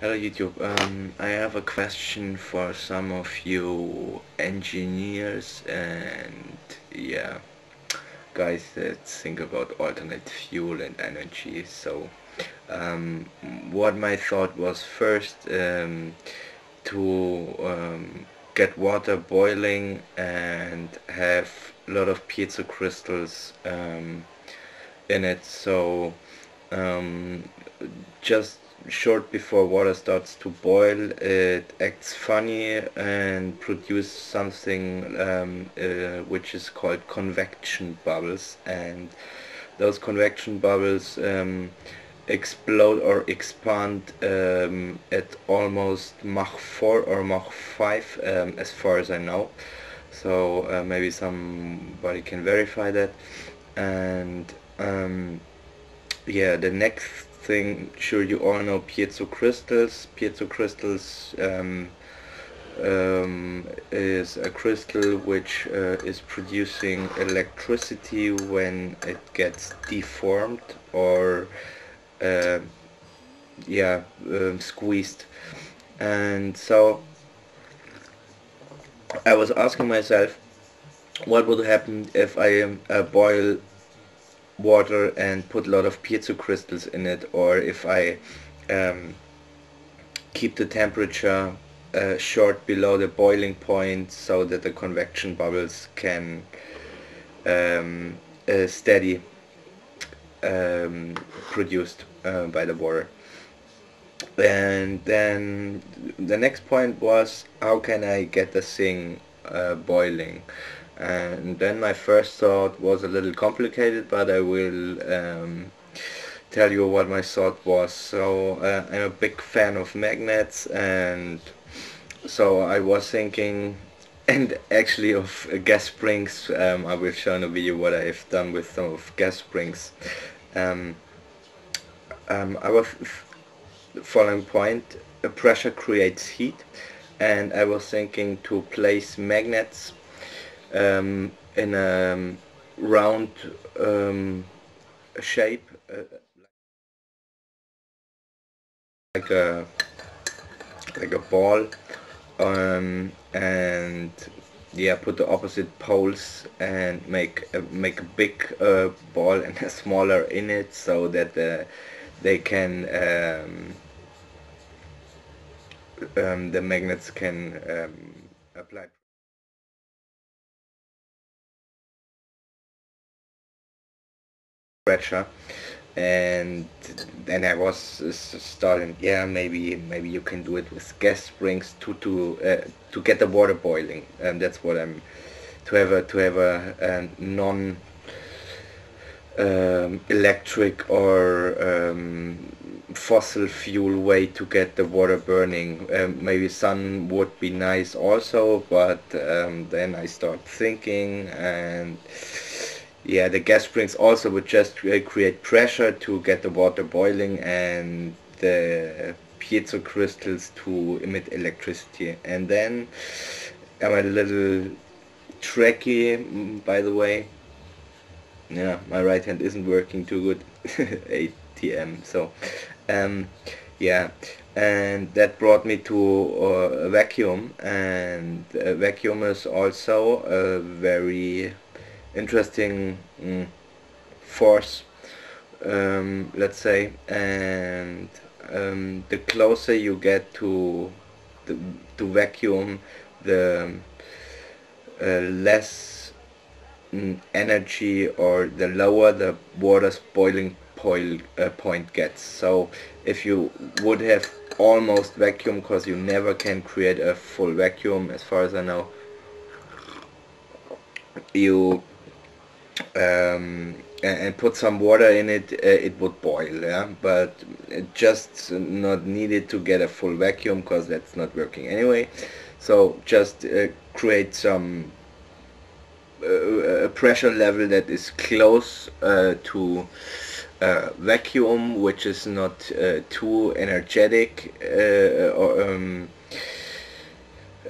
Hello YouTube. Um, I have a question for some of you engineers and yeah, guys that think about alternate fuel and energy. So, um, what my thought was first um, to um, get water boiling and have a lot of piezo crystals um, in it. So, um, just short before water starts to boil it acts funny and produces something um, uh, which is called convection bubbles. And those convection bubbles um, explode or expand um, at almost Mach 4 or Mach 5 um, as far as I know. So uh, maybe somebody can verify that. And um, yeah the next thing, sure you all know piezo crystals. Piezo crystals um, um, is a crystal which uh, is producing electricity when it gets deformed or uh, yeah um, squeezed and so I was asking myself what would happen if I um, uh, boil water and put a lot of piezo crystals in it or if I um, keep the temperature uh, short below the boiling point so that the convection bubbles can um, uh, steady um, produced uh, by the water. And then the next point was how can I get the thing uh, boiling and then my first thought was a little complicated but I will um, tell you what my thought was. So uh, I'm a big fan of magnets and so I was thinking and actually of uh, gas springs. Um, I will show in a video what I've done with some of gas springs. Um, um I was following point pressure creates heat and I was thinking to place magnets um, in a um, round um, shape uh, like a like a ball um, and yeah put the opposite poles and make a, make a big uh, ball and a smaller in it so that the, they can um, um, the magnets can apply and then I was starting yeah maybe maybe you can do it with gas springs to to uh, to get the water boiling. And that's what I'm to have a to have a, a non um, electric or um, fossil fuel way to get the water burning. Um, maybe sun would be nice also but um, then I start thinking and yeah the gas springs also would just create pressure to get the water boiling and the piezo crystals to emit electricity. And then I'm a little tricky mm, by the way. Yeah my right hand isn't working too good. ATM so um, yeah. And that brought me to uh, a vacuum. And a vacuum is also a very interesting mm, force um, let's say. And um, the closer you get to the to vacuum the uh, less mm, energy or the lower the water's boiling point, uh, point gets. So if you would have almost vacuum because you never can create a full vacuum as far as I know you um, and put some water in it, uh, it would boil, yeah. But it just not needed to get a full vacuum because that's not working anyway. So just uh, create some uh, a pressure level that is close uh, to uh, vacuum, which is not uh, too energetic or um,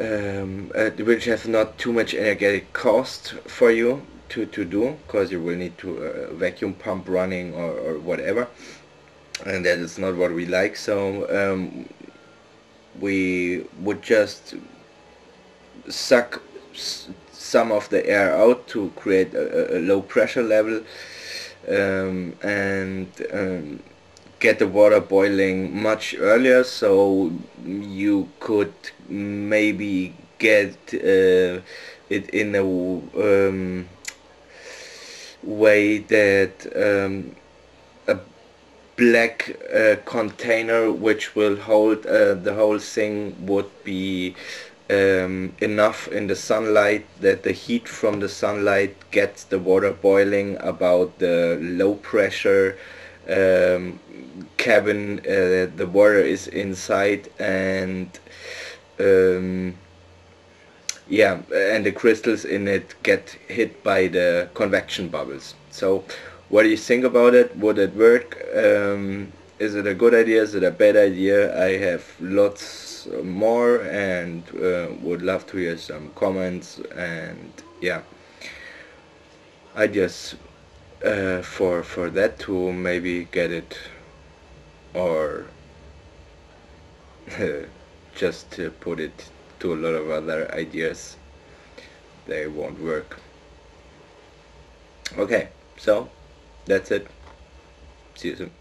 um, which has not too much energetic cost for you to, to do because you will need to uh, vacuum pump running or, or whatever. And that is not what we like. So um, we would just suck some of the air out to create a, a low pressure level. Um, and um, get the water boiling much earlier so you could maybe get uh, it in a um, way that um, a black uh, container which will hold uh, the whole thing would be um, enough in the sunlight that the heat from the sunlight gets the water boiling about the low pressure um, cabin uh, the water is inside and um, yeah and the crystals in it get hit by the convection bubbles. So what do you think about it? Would it work? Um, is it a good idea? Is it a bad idea? I have lots more and uh, would love to hear some comments and yeah. I just uh, for for that to maybe get it or just to put it to a lot of other ideas. They won't work. Okay so that's it. See you soon